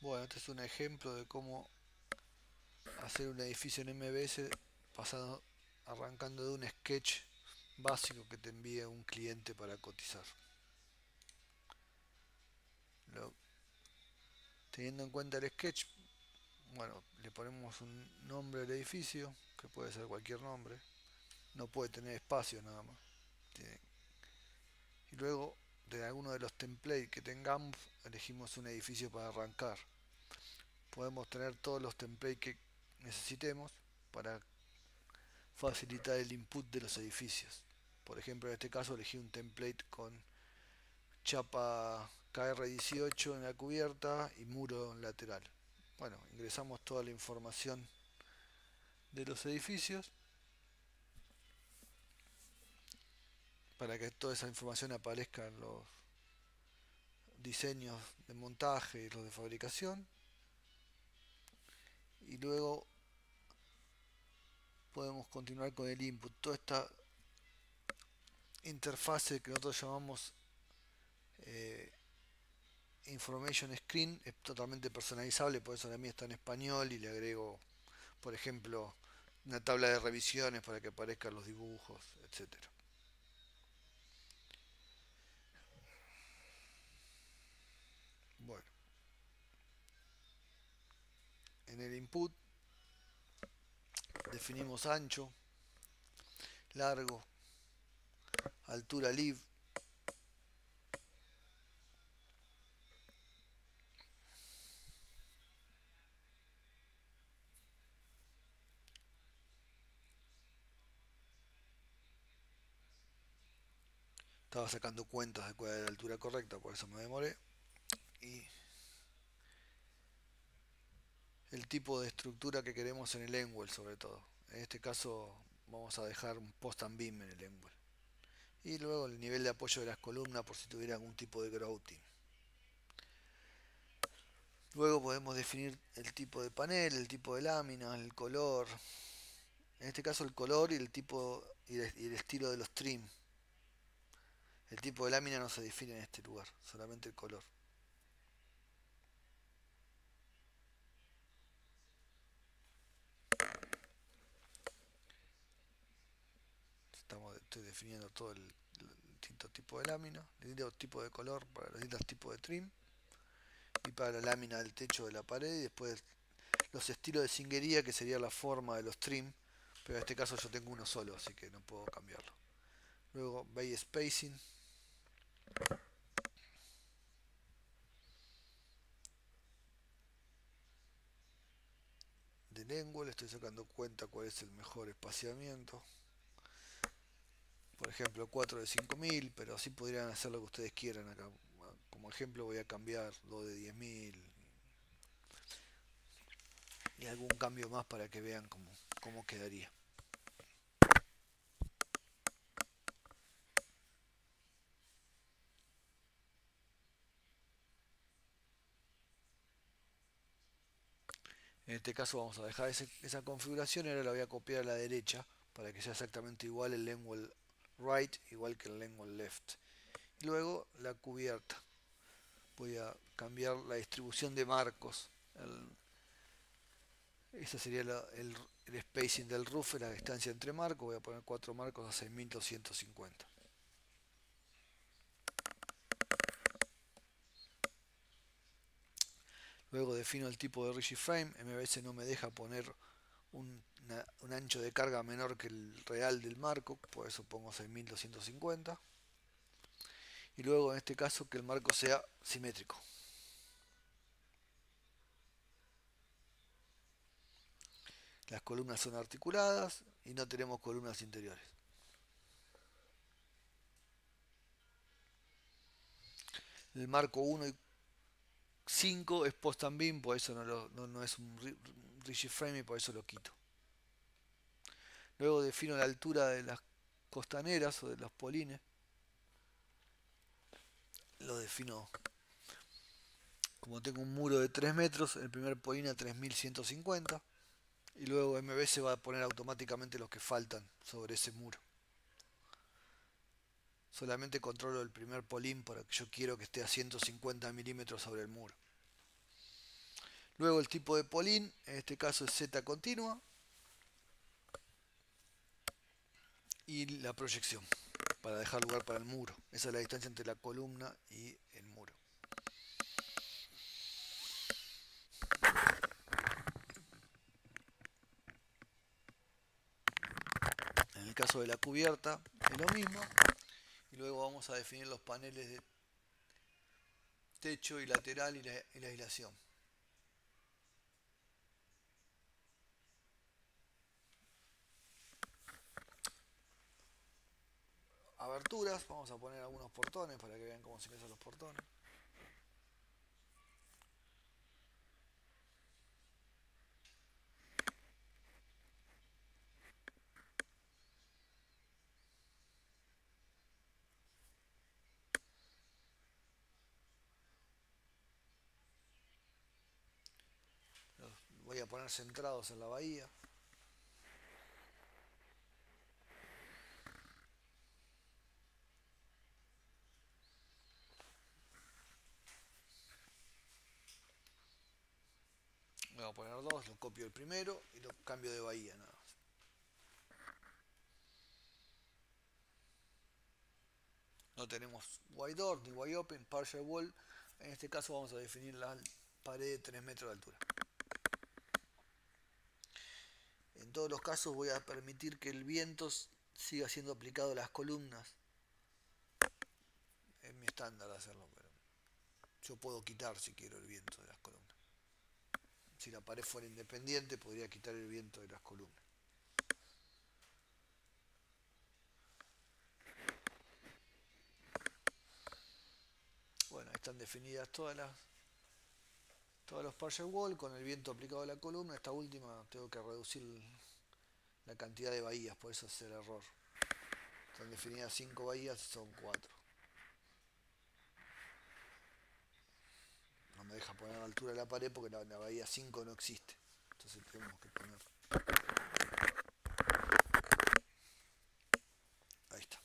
Bueno, este es un ejemplo de cómo hacer un edificio en MBS arrancando de un sketch básico que te envía un cliente para cotizar. teniendo en cuenta el sketch, bueno, le ponemos un nombre al edificio, que puede ser cualquier nombre, no puede tener espacio nada más. y luego de alguno de los templates que tengamos, elegimos un edificio para arrancar. Podemos tener todos los templates que necesitemos para facilitar el input de los edificios. Por ejemplo, en este caso elegí un template con chapa KR18 en la cubierta y muro lateral. Bueno, ingresamos toda la información de los edificios para que toda esa información aparezca en los diseños de montaje y los de fabricación. Y luego podemos continuar con el input. Toda esta interfase que nosotros llamamos eh, information screen es totalmente personalizable por eso la mía está en español y le agrego por ejemplo una tabla de revisiones para que aparezcan los dibujos etcétera en el input definimos ancho, largo, altura live, estaba sacando cuentas de cuál era la altura correcta, por eso me demoré. Y el tipo de estructura que queremos en el Enwell sobre todo. En este caso vamos a dejar un post and beam en el Enwell. Y luego el nivel de apoyo de las columnas por si tuviera algún tipo de grouting. Luego podemos definir el tipo de panel, el tipo de lámina, el color. En este caso el color y el tipo y el estilo de los trim. El tipo de lámina no se define en este lugar, solamente el color. Estoy definiendo todo el, distinto tipo de lámina, distinto tipo de color para los distintos tipos de trim y para la lámina del techo de la pared y después los estilos de singuería que sería la forma de los trim pero en este caso yo tengo uno solo así que no puedo cambiarlo. Luego bay spacing. De lengua le estoy sacando cuenta cuál es el mejor espaciamiento por ejemplo 4 de 5000 pero así podrían hacer lo que ustedes quieran acá. Como ejemplo voy a cambiar 2 de 10000 y algún cambio más para que vean cómo, cómo quedaría. En este caso vamos a dejar esa configuración y ahora la voy a copiar a la derecha para que sea exactamente igual el lengua right igual que el lengua left. luego la cubierta. Voy a cambiar la distribución de marcos. ese sería el, spacing del roof, la distancia entre marcos. Voy a poner cuatro marcos a 6250. Luego defino el tipo de rigid frame. MBS no me deja poner un un ancho de carga menor que el real del marco, por eso pongo 6250. Y luego en este caso que el marco sea simétrico. Las columnas son articuladas y no tenemos columnas interiores. El marco 1 y 5 es post and beam, por eso no, no es un rigid frame y por eso lo quito. Luego defino la altura de las costaneras o de los polines. Lo defino como tengo un muro de 3 metros, el primer polín a 3150 y luego MB va a poner automáticamente los que faltan sobre ese muro. Solamente controlo el primer polín porque yo quiero que esté a 150 milímetros sobre el muro. Luego el tipo de polín, en este caso es Z continua. Y la proyección, para dejar lugar para el muro. Esa es la distancia entre la columna y el muro. En el caso de la cubierta es lo mismo. Y luego vamos a definir los paneles de techo y lateral y la, y la aislación. Aberturas, vamos a poner algunos portones para que vean cómo se ingresan los portones. voy a poner centrados en la bahía. Lo copio el primero y lo cambio de bahía nada. No tenemos wide door ni wide open, partial wall. En este caso vamos a definir la pared de 3 metros de altura. En todos los casos voy a permitir que el viento siga siendo aplicado a las columnas. Es mi estándar hacerlo, pero yo puedo quitar si quiero el viento de las columnas. Si la pared fuera independiente, podría quitar el viento de las columnas. Bueno, están definidas todas las todos los partial wall con el viento aplicado a la columna. Esta última tengo que reducir la cantidad de bahías, por eso es el error. Están definidas 5 bahías, son 4. Me deja poner la altura de la pared porque la, bahía 5 no existe. Entonces tenemos que poner... Ahí está.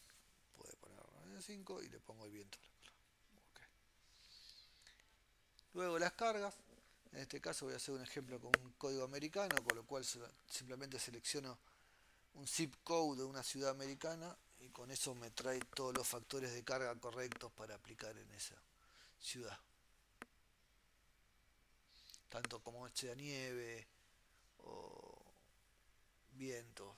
Puede poner la 5 y le pongo el viento. Luego las cargas. En este caso voy a hacer un ejemplo con un código americano, con lo cual simplemente selecciono un zip code de una ciudad americana y con eso me trae todos los factores de carga correctos para aplicar en esa ciudad. Tanto como sea nieve o viento,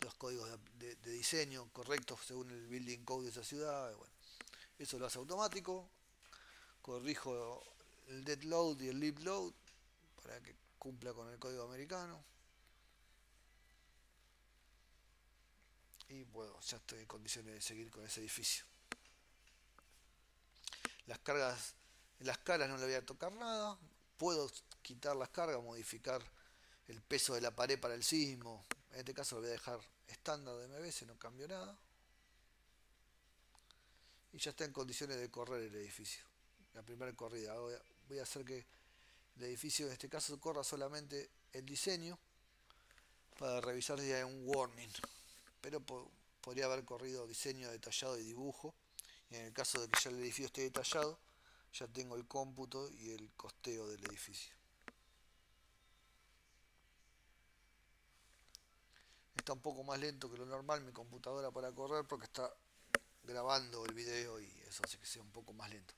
los códigos de, diseño correctos según el building code de esa ciudad. Bueno, eso lo hace automático. Corrijo el dead load y el leap load para que cumpla con el código americano. Y bueno, ya estoy en condiciones de seguir con ese edificio. Las cargas, las caras no le voy a tocar nada. Puedo quitar las cargas, modificar el peso de la pared para el sismo. En este caso lo voy a dejar estándar de MBS, no cambio nada. Y ya está en condiciones de correr el edificio. La primera corrida voy a hacer que el edificio en este caso corra solamente el diseño para revisar si hay un warning pero podría haber corrido diseño detallado y dibujo y en el caso de que ya el edificio esté detallado ya tengo el cómputo y el costeo del edificio. Está un poco más lento que lo normal mi computadora para correr porque está grabando el video y eso hace que sea un poco más lento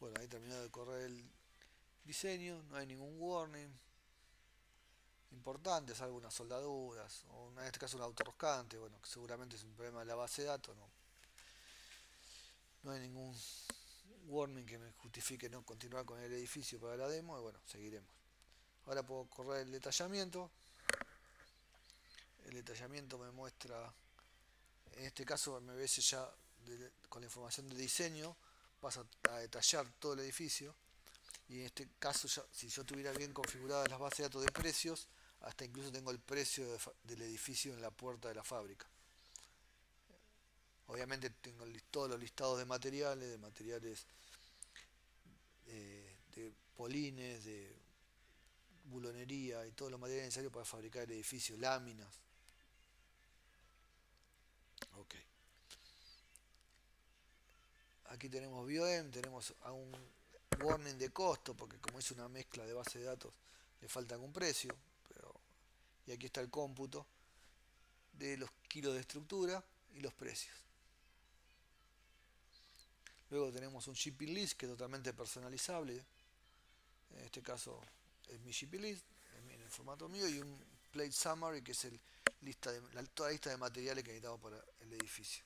Bueno, ahí terminó de correr el diseño, no hay ningún warning importante, salvo unas soldaduras, o en este caso un autorroscante, bueno, que seguramente es un problema de la base de datos, no, no hay ningún warning que me justifique no continuar con el edificio para la demo, y bueno, seguiremos. Ahora puedo correr el detallamiento. El detallamiento me muestra, en este caso MBS ya con la información de diseño pasa a detallar todo el edificio. Y en este caso, si yo tuviera bien configuradas las bases de datos de precios, hasta incluso tengo el precio del edificio en la puerta de la fábrica. Obviamente tengo todos los listados de materiales, de materiales eh, de polines, de bulonería y todo lo material necesario para fabricar el edificio, láminas. Ok. Aquí tenemos BioM, tenemos a un warning de costo, porque como es una mezcla de base de datos, le falta algún precio. Pero, y aquí está el cómputo de los kilos de estructura y los precios. Luego tenemos un shipping list que es totalmente personalizable. En este caso es mi shipping list, en el formato mío, y un plate summary que es el lista de, la, toda la lista de materiales que necesitamos para el edificio.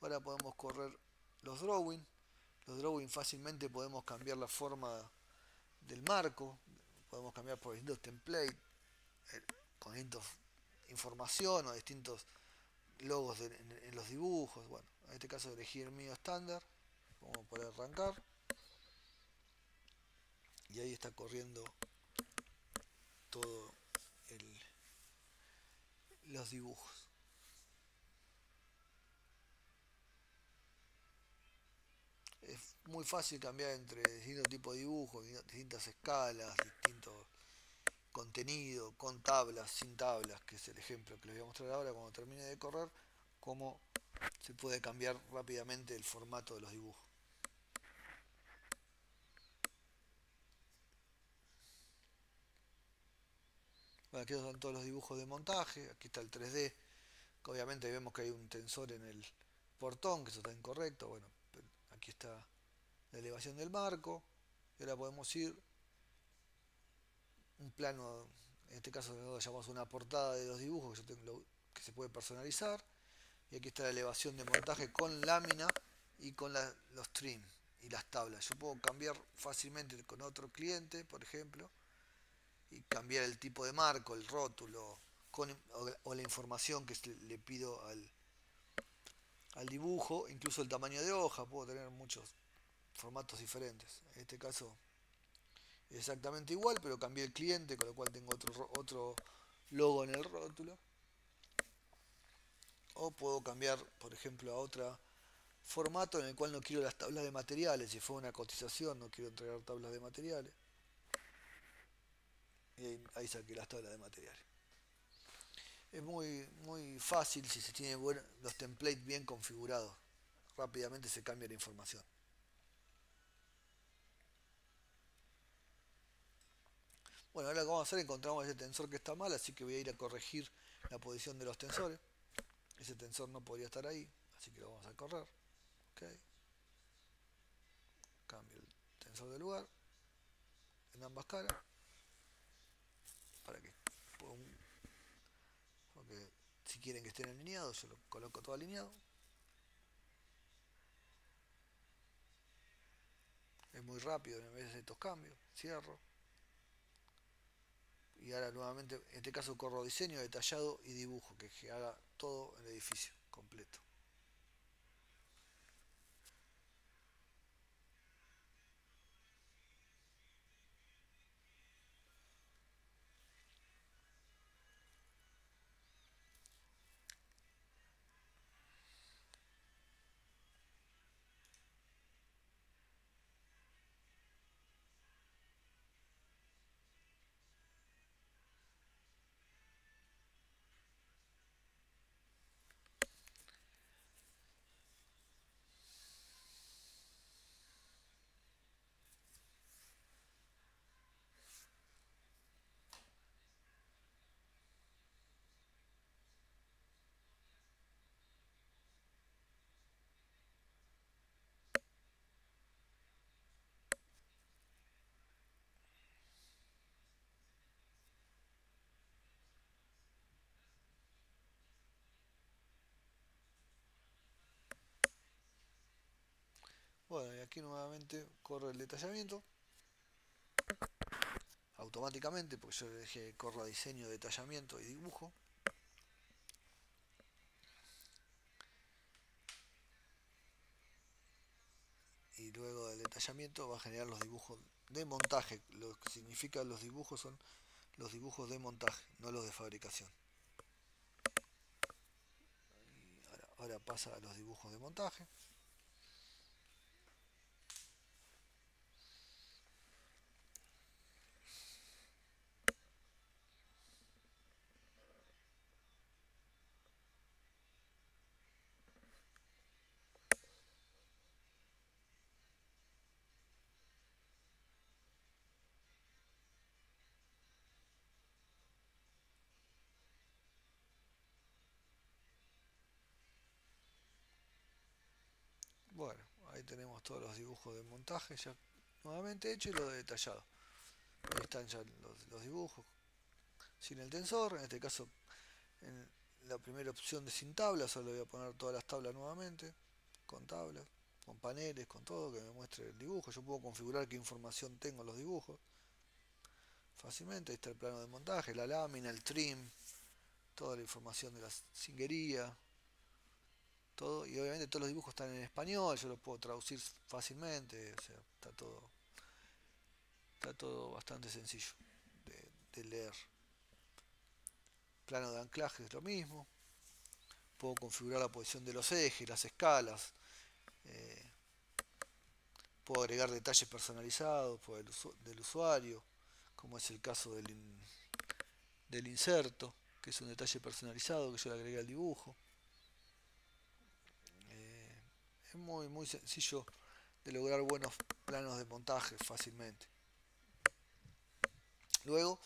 Ahora podemos correr los drawings. Los drawings fácilmente podemos cambiar la forma del marco, podemos cambiar por distintos templates, eh, con distintos información o distintos logos en, los dibujos. Bueno, en este caso elegí el mío estándar, vamos a poder arrancar. Y ahí está corriendo todo los dibujos. es muy fácil cambiar entre distintos tipos de dibujos, distintas escalas, distintos contenidos, con tablas, sin tablas, que es el ejemplo que les voy a mostrar ahora cuando termine de correr, cómo se puede cambiar rápidamente el formato de los dibujos. Bueno, aquí están todos los dibujos de montaje, aquí está el 3D, que obviamente vemos que hay un tensor en el portón, que eso está incorrecto, bueno, aquí está la elevación del marco y ahora podemos ir un plano en este caso llamamos una portada de los dibujos que, que se puede personalizar y aquí está la elevación de montaje con lámina y con los trim y las tablas. Yo puedo cambiar fácilmente con otro cliente por ejemplo y cambiar el tipo de marco el rótulo o la información que le pido al, al dibujo, incluso el tamaño de hoja, puedo tener muchos formatos diferentes. En este caso exactamente igual, pero cambié el cliente, con lo cual tengo otro, otro logo en el rótulo. O puedo cambiar, por ejemplo, a otro formato en el cual no quiero las tablas de materiales. Si fue una cotización, no quiero entregar tablas de materiales. Y ahí, saqué las tablas de materiales es muy, muy fácil si se tiene los templates bien configurados. Rápidamente se cambia la información. Bueno, ahora lo que vamos a hacer, encontramos ese tensor que está mal, así que voy a ir a corregir la posición de los tensores. Ese tensor no podría estar ahí, así que lo vamos a correr. Cambio el tensor de lugar en ambas caras para que si quieren que estén alineados, yo lo coloco todo alineado. Es muy rápido en vez de estos cambios. Cierro. Y ahora nuevamente, en este caso corro diseño, detallado y dibujo, que haga todo el edificio completo. Y aquí nuevamente corre el detallamiento. automáticamente porque yo le dejé corra diseño, detallamiento y dibujo. Y luego del detallamiento va a generar los dibujos de montaje. Lo que significa los dibujos son los dibujos de montaje, no los de fabricación. Ahora pasa a los dibujos de montaje. Bueno, ahí tenemos todos los dibujos de montaje ya nuevamente hecho y lo de detallado. Ahí están ya los, dibujos sin el tensor, en este caso en la primera opción de sin tablas, solo voy a poner todas las tablas nuevamente, con tablas, con paneles, con todo, que me muestre el dibujo. Yo puedo configurar qué información tengo en los dibujos fácilmente. Ahí está el plano de montaje, la lámina, el trim, toda la información de la cinguería, todo y obviamente todos los dibujos están en español yo los puedo traducir fácilmente o sea está todo está todo bastante sencillo de, leer. Plano de anclaje es lo mismo puedo configurar la posición de los ejes las escalas eh, puedo agregar detalles personalizados del usuario como es el caso del, del inserto que es un detalle personalizado que yo le agregué al dibujo muy, muy sencillo de lograr buenos planos de montaje fácilmente. Luego,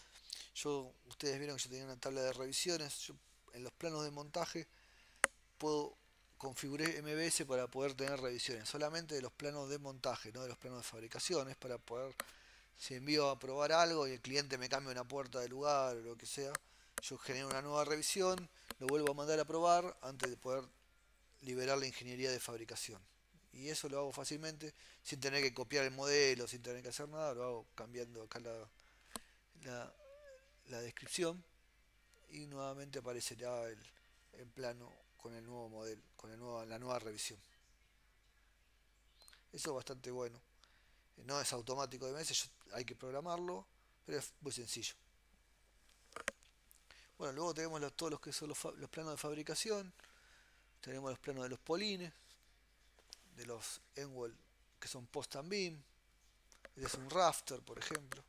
yo, ustedes vieron que yo tenía una tabla de revisiones. Yo, en los planos de montaje puedo configurar MBS para poder tener revisiones solamente de los planos de montaje, no de los planos de fabricación. Es para poder, si envío a probar algo y el cliente me cambia una puerta de lugar o lo que sea, yo genero una nueva revisión, lo vuelvo a mandar a probar antes de poder liberar la ingeniería de fabricación. Y eso lo hago fácilmente, sin tener que copiar el modelo, sin tener que hacer nada, lo hago cambiando acá la, la, descripción y nuevamente aparecerá el, el, plano con el nuevo modelo, con el nuevo, la nueva revisión. Eso es bastante bueno. No es automático de meses, hay que programarlo, pero es muy sencillo. Bueno, luego tenemos todos los que son los, los planos de fabricación tenemos los planos de los polines, de los Enwell que son post and beam. Este es un rafter, por ejemplo.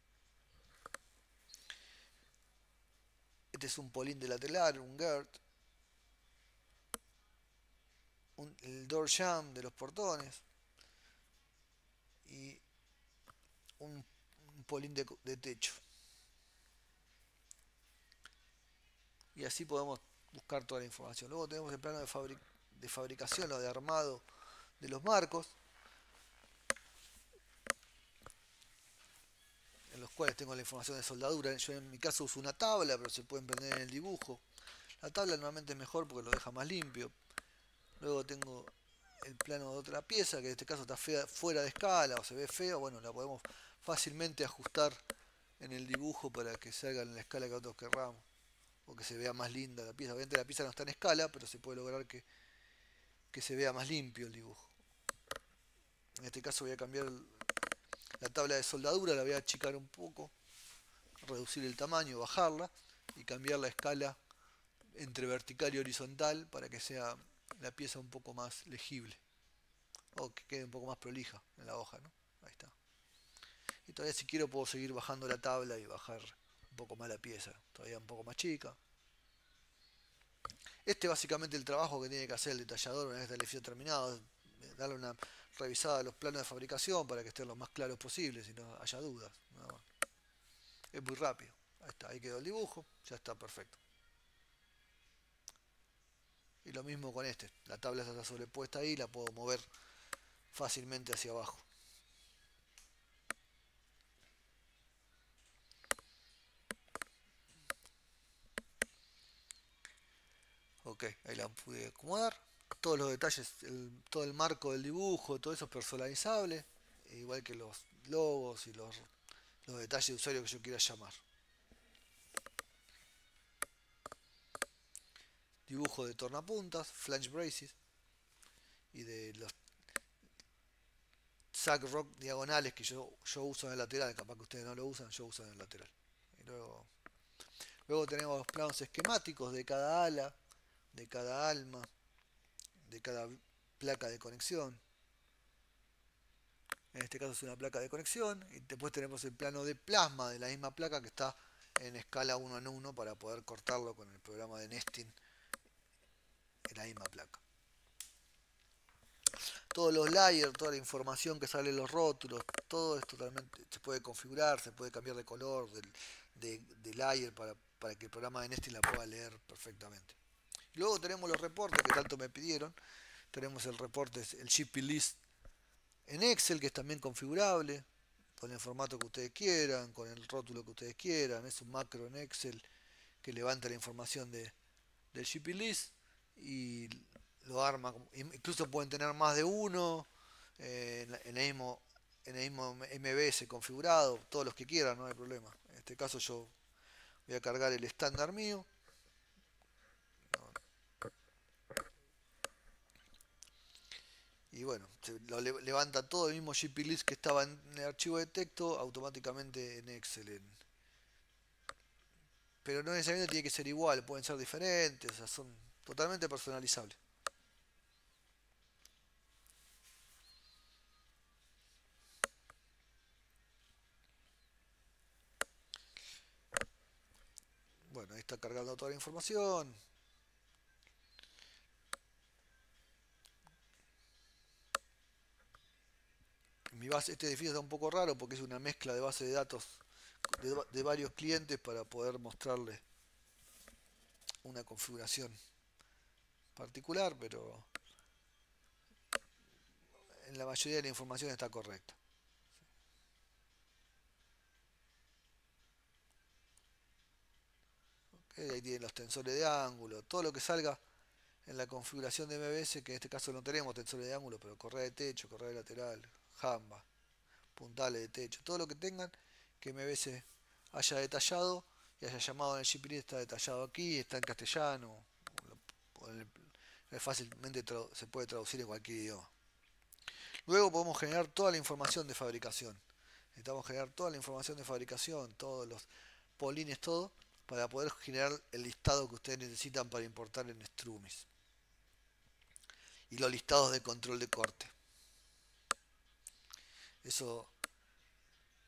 Este es un polín de lateral, un GERT. el door jam de los portones. Y un, polín de techo. Y así podemos buscar toda la información. Luego tenemos el plano de, fabricación o de armado de los marcos, en los cuales tengo la información de soldadura. Yo en mi caso uso una tabla, pero se puede emprender en el dibujo. La tabla normalmente es mejor porque lo deja más limpio. Luego tengo el plano de otra pieza, que en este caso está fuera de escala o se ve feo. Bueno, la podemos fácilmente ajustar en el dibujo para que salga en la escala que nosotros querramos o que se vea más linda la pieza. Obviamente la pieza no está en escala, pero se puede lograr que, que se vea más limpio el dibujo. En este caso voy a cambiar la tabla de soldadura, la voy a achicar un poco, reducir el tamaño, bajarla y cambiar la escala entre vertical y horizontal para que sea la pieza un poco más legible o que quede un poco más prolija en la hoja, ¿no? Ahí está. Y todavía si quiero puedo seguir bajando la tabla y bajar poco más la pieza, todavía un poco más chica. Este es básicamente el trabajo que tiene que hacer el detallador una vez el edificio terminado, darle una revisada a los planos de fabricación para que estén lo más claros posible, si no haya dudas. Es muy rápido. Ahí está, ahí quedó el dibujo, ya está perfecto. Y lo mismo con este, la tabla está sobrepuesta ahí, la puedo mover fácilmente hacia abajo. Ok, ahí la pude acomodar. Todos los detalles, todo el marco del dibujo, todo eso es personalizable. Igual que los logos y los los detalles de usuario que yo quiera llamar. Dibujo de tornapuntas, flange braces y de los sack rock diagonales que yo, yo uso en el lateral, capaz que ustedes no lo usan, yo uso en el lateral. luego, luego tenemos los planos esquemáticos de cada ala, de cada alma, de cada placa de conexión. En este caso es una placa de conexión. Y después tenemos el plano de plasma de la misma placa que está en escala 1 en 1 para poder cortarlo con el programa de nesting en la misma placa. Todos los layers, toda la información que sale en los rótulos, todo es totalmente, se puede configurar, se puede cambiar de color de, de layer para, para que el programa de nesting la pueda leer perfectamente. Luego tenemos los reportes que tanto me pidieron. Tenemos el reporte, el GP list en Excel, que es también configurable, con el formato que ustedes quieran, con el rótulo que ustedes quieran. Es un macro en Excel que levanta la información de, del GP list y lo arma. Incluso pueden tener más de uno eh, en, el mismo, en el mismo MBS configurado, todos los que quieran, no hay problema. En este caso yo voy a cargar el estándar mío y bueno, se levanta todo el mismo GPList que estaba en el archivo de texto automáticamente en Excel. Pero no necesariamente tiene que ser igual, pueden ser diferentes, son totalmente personalizables. Bueno, ahí está cargando toda la información. Mi base, este edificio está un poco raro porque es una mezcla de base de datos de, varios clientes para poder mostrarle una configuración particular, pero en la mayoría de la información está correcta. ahí tienen los tensores de ángulo, todo lo que salga en la configuración de MBS, que en este caso no tenemos tensores de ángulo, pero correa de techo, correa de lateral, jamba, puntales de techo, todo lo que tengan que MBS haya detallado y haya llamado en el GPD está detallado aquí, está en castellano, fácilmente se puede traducir en cualquier idioma. Luego podemos generar toda la información de fabricación. Necesitamos generar toda la información de fabricación, todos los polines, todo, para poder generar el listado que ustedes necesitan para importar en Strumis. Y los listados de control de corte. Eso,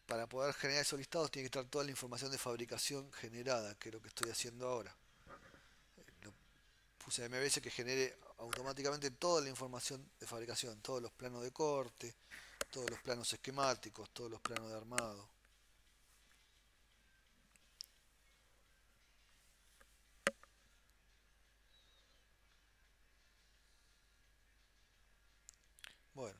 para poder generar esos listados, tiene que estar toda la información de fabricación generada, que es lo que estoy haciendo ahora. Puse a MBS que genere automáticamente toda la información de fabricación, todos los planos de corte, todos los planos esquemáticos, todos los planos de armado. Bueno,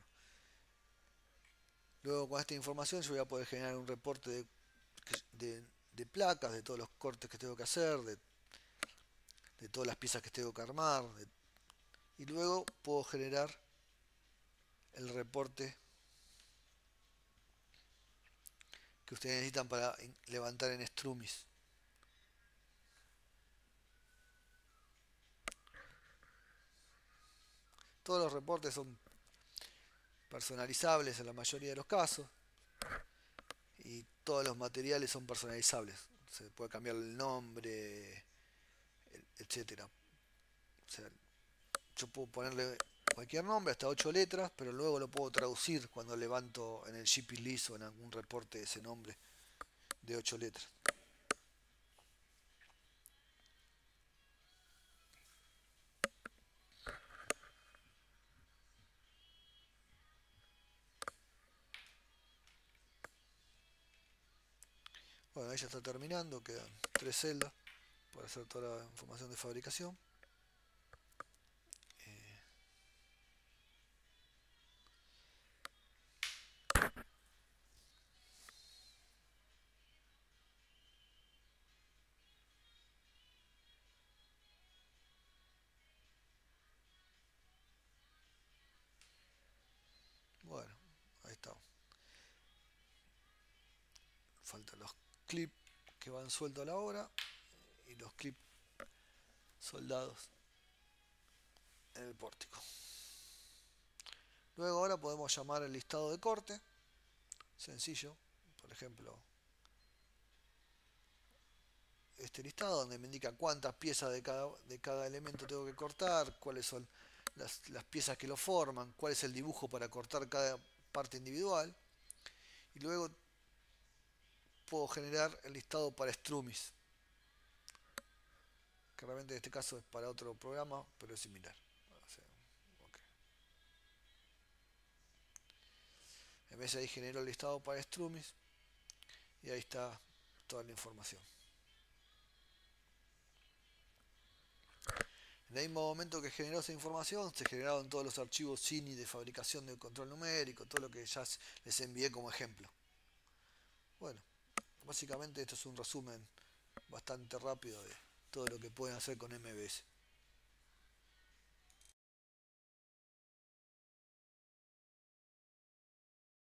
Luego con esta información yo voy a poder generar un reporte de, placas, de todos los cortes que tengo que hacer, de, todas las piezas que tengo que armar. y luego puedo generar el reporte que ustedes necesitan para levantar en Strumis. Todos los reportes son personalizables en la mayoría de los casos. Y todos los materiales son personalizables. Se puede cambiar el nombre etcétera. O sea, yo puedo ponerle cualquier nombre hasta 8 letras pero luego lo puedo traducir cuando levanto en el GP list o en algún reporte ese nombre de 8 letras ahí ya está terminando, quedan tres celdas para hacer toda la información de fabricación. Eh, bueno, ahí está. faltan los clips que van sueltos a la hora y los clips soldados en el pórtico. Luego ahora podemos llamar el listado de corte, sencillo, por ejemplo, este listado donde me indica cuántas piezas de cada, de cada elemento tengo que cortar, cuáles son las, las piezas que lo forman, cuál es el dibujo para cortar cada parte individual. Y luego puedo generar el listado para Strumis. Que realmente en este caso es para otro programa, pero es similar. En vez de ahí genero el listado para Strumis y ahí está toda la información. En el mismo momento que generó esa información, se generaron todos los archivos CINI de fabricación de control numérico, todo lo que ya les envié como ejemplo. Bueno, básicamente esto es un resumen bastante rápido de todo lo que pueden hacer con MBS.